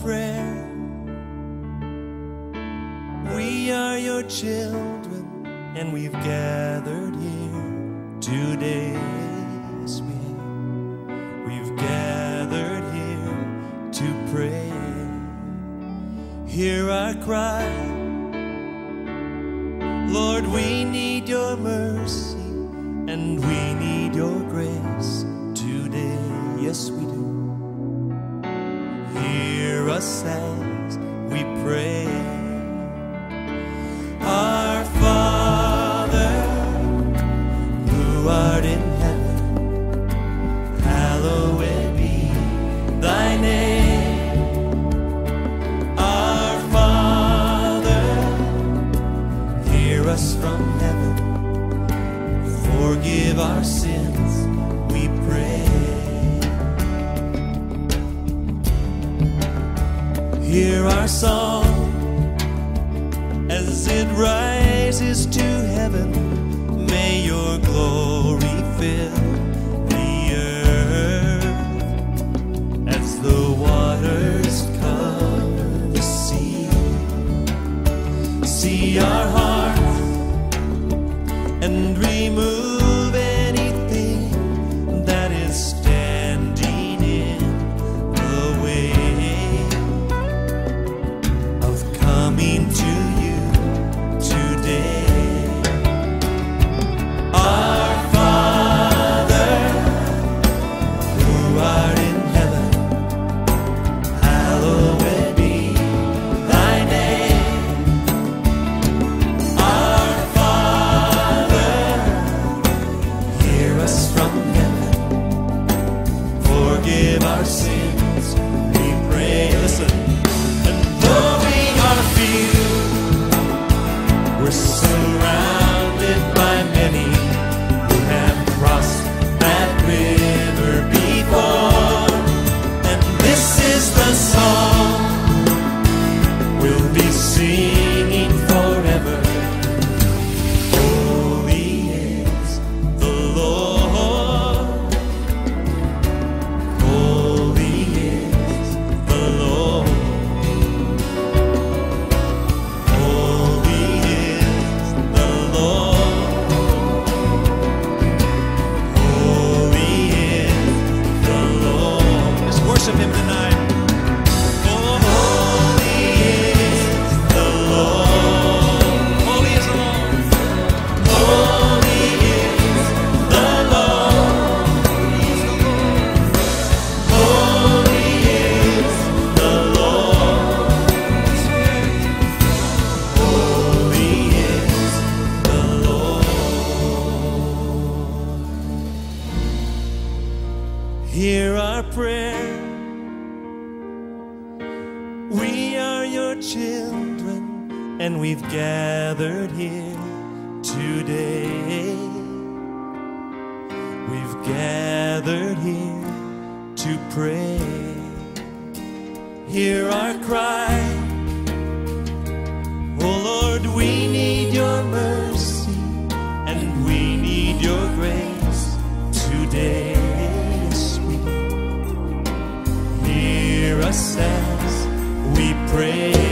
prayer. We are your children, and we've gathered here today. We've gathered here to pray. Hear our cry. from heaven. Forgive our sins, we pray. Hear our song as it rises to heaven. May your glory fill the earth as the waters cover the sea. See our and remove. we pray.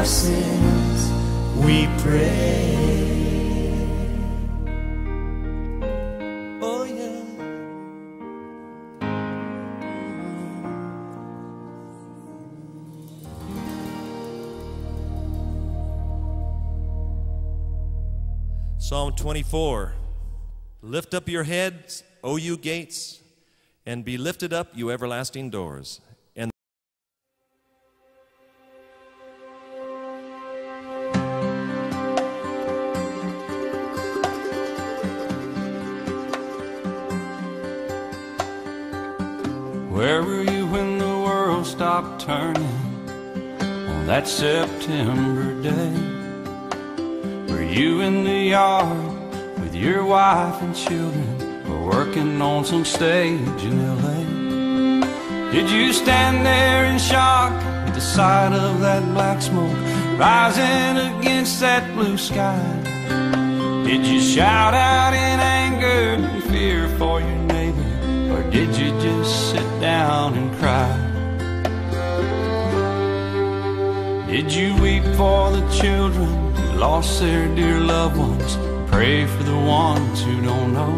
our sins, we pray. Oh, yeah. Psalm 24 Lift up your heads, O you gates, and be lifted up, you everlasting doors turning on that September day? Were you in the yard with your wife and children or working on some stage in LA? Did you stand there in shock at the sight of that black smoke rising against that blue sky? Did you shout out in anger and fear for your neighbor? Or did you just sit down and cry? Did you weep for the children who lost their dear loved ones? Pray for the ones who don't know.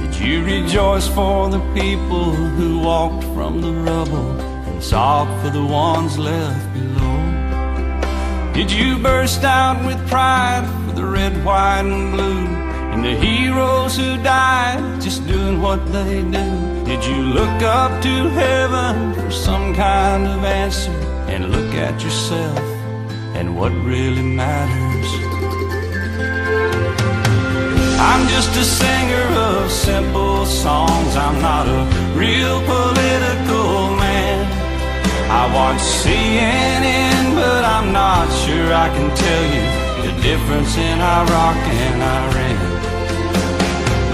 Did you rejoice for the people who walked from the rubble and sob for the ones left below? Did you burst out with pride for the red, white, and blue? And the heroes who died just doing what they do? Did you look up to heaven for some kind of answer? And look at yourself and what really matters? I'm just a singer of simple songs. I'm not a real political man. I watch CNN, but I'm not sure I can tell you the difference in Iraq and Iran.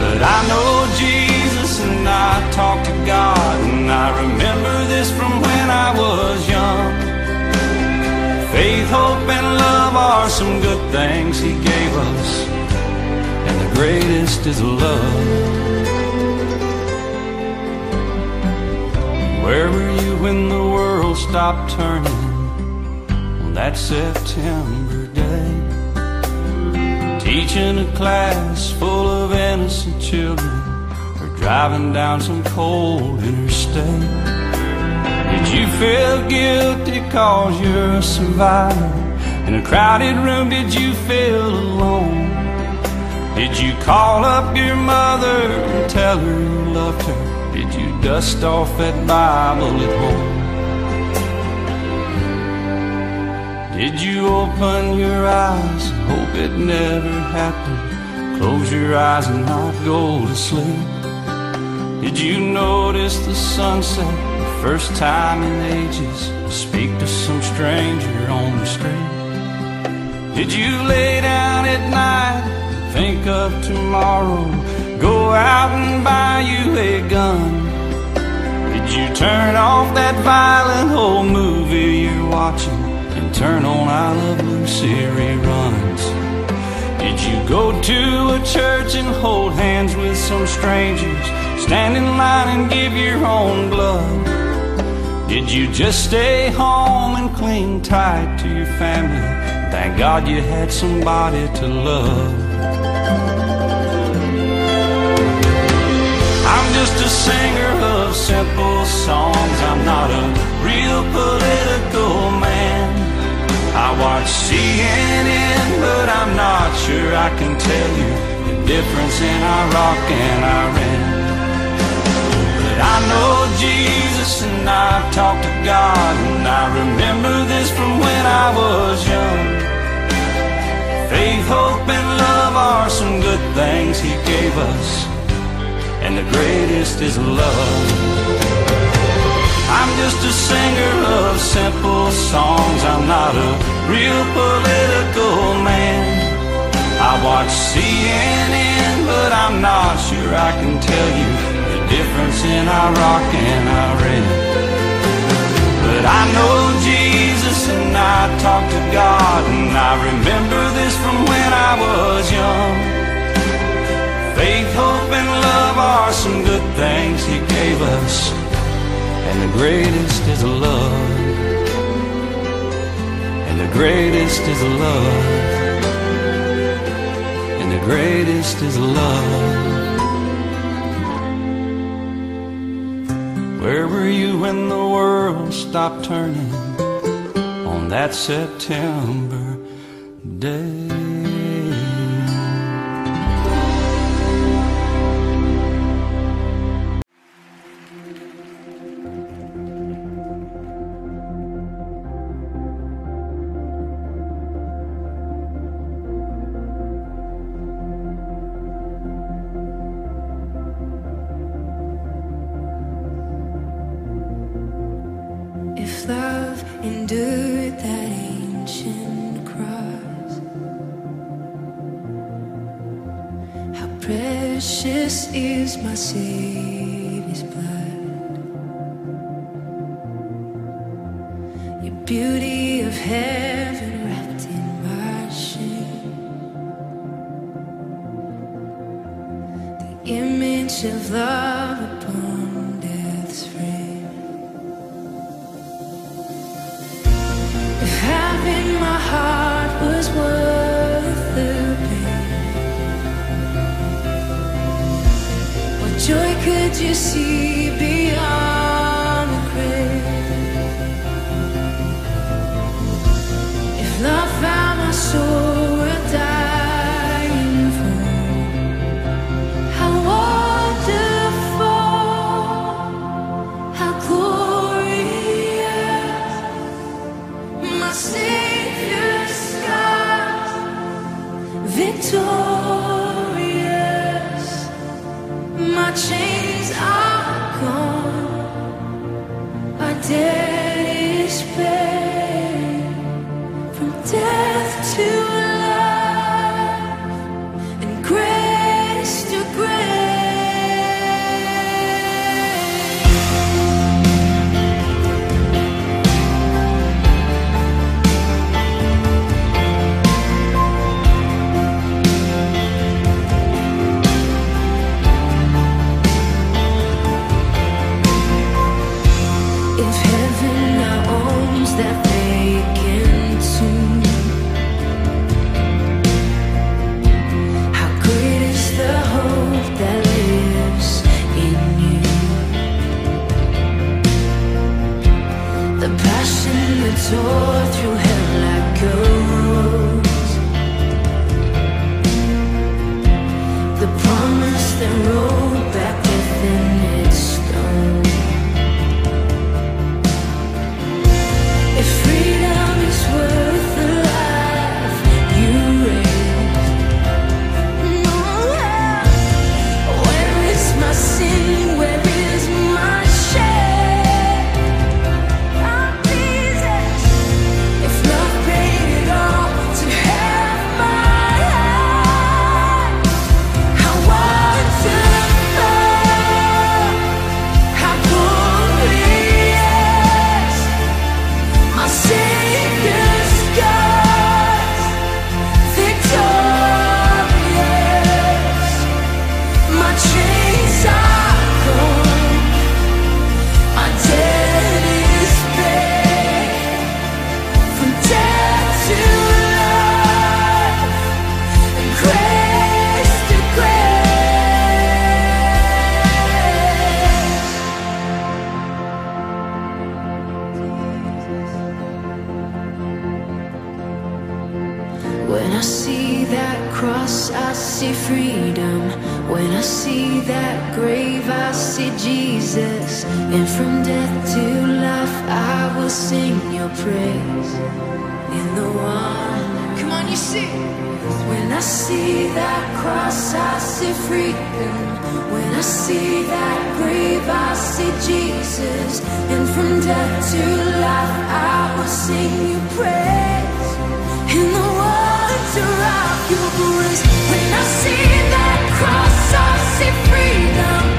But I know Jesus and I talk to God, and I remember this from when I was young. Faith, hope, and love are some good things He gave us, and the greatest is love. Where were you when the world stopped turning on that September day? Teaching a class full of innocent children or driving down some cold interstate? Did you feel guilty cause you're a survivor? In a crowded room, did you feel alone? Did you call up your mother and tell her you loved her? Did you dust off that Bible at home? Did you open your eyes and hope it never happened? Close your eyes and not go to sleep. Did you notice the sunset the first time in ages? Speak to some stranger on the street. Did you lay down at night, think of tomorrow? Go out and buy you a gun. Did you turn off that violent old movie you're watching and turn on I Love Lucy reruns? Did you go to a church and hold hands with some strangers? Stand in line and give your own blood? Did you just stay home and cling tight to your family? Thank God you had somebody to love. I'm just a singer of simple songs. I'm not a real political man. I watch CNN, but I'm not sure I can tell you the difference in Iraq and Iran. I know Jesus and I talk to God, and I remember this from when I was young. Faith, hope, and love are some good things He gave us and the greatest is love. I'm just a singer of simple songs. I'm not a real political man. I watch CNN, but I'm not sure I can tell you difference in Iraq and our Iran. But I know Jesus and I talk to God, and I remember this from when I was young. Faith, hope, and love are some good things He gave us, and the greatest is love. And the greatest is love. And the greatest is love. Where were you when the world stopped turning on that September Love found my soul The passion that tore through hell like a rope grave I see Jesus, and from death to life I will sing your praise. In the one, come on, you see. When I see that cross, I see freedom. When I see that grave, I see Jesus, and from death to life I will sing your praise. In the one To rock your grace, when I see that cross see freedom.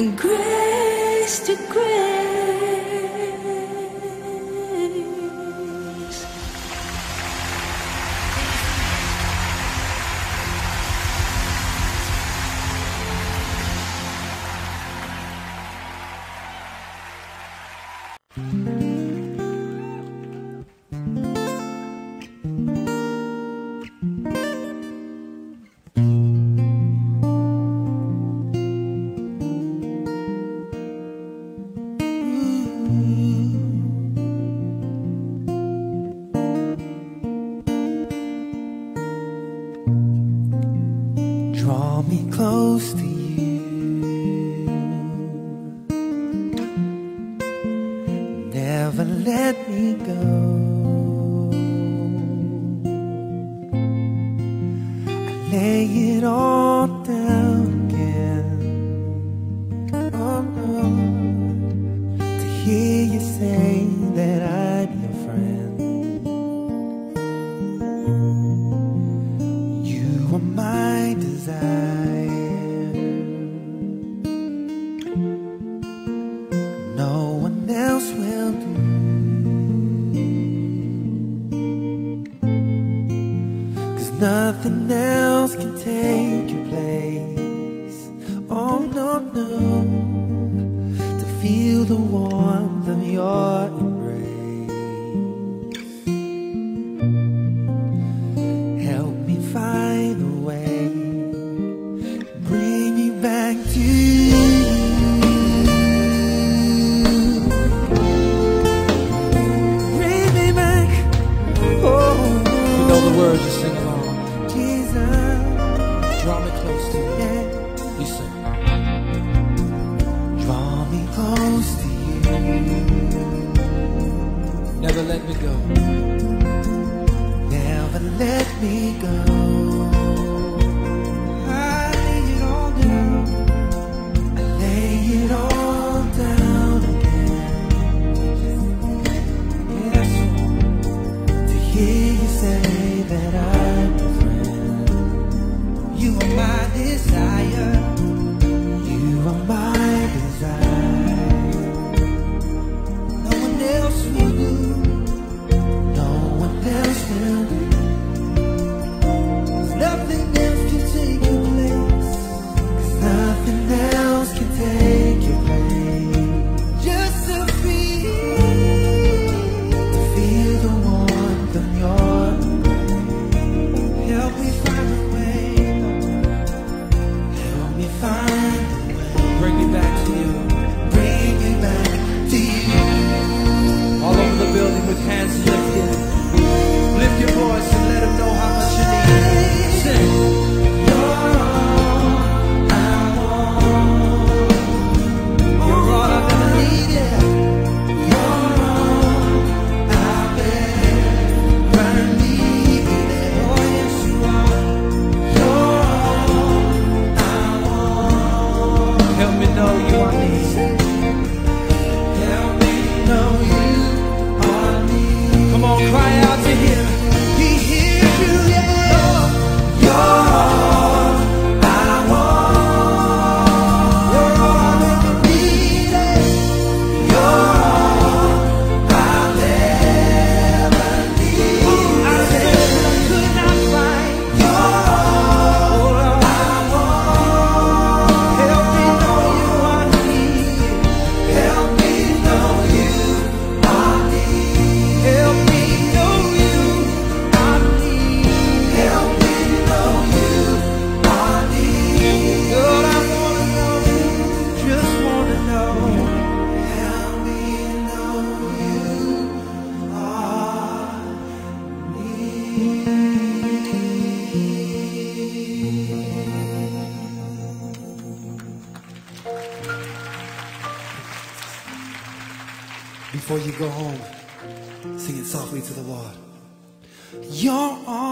and grace to grace. Draw me close to Nothing else can take your place. Oh no, no. To feel the warmth of your me go. Never let me go. go home singing softly to the Lord. You're.